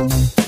Música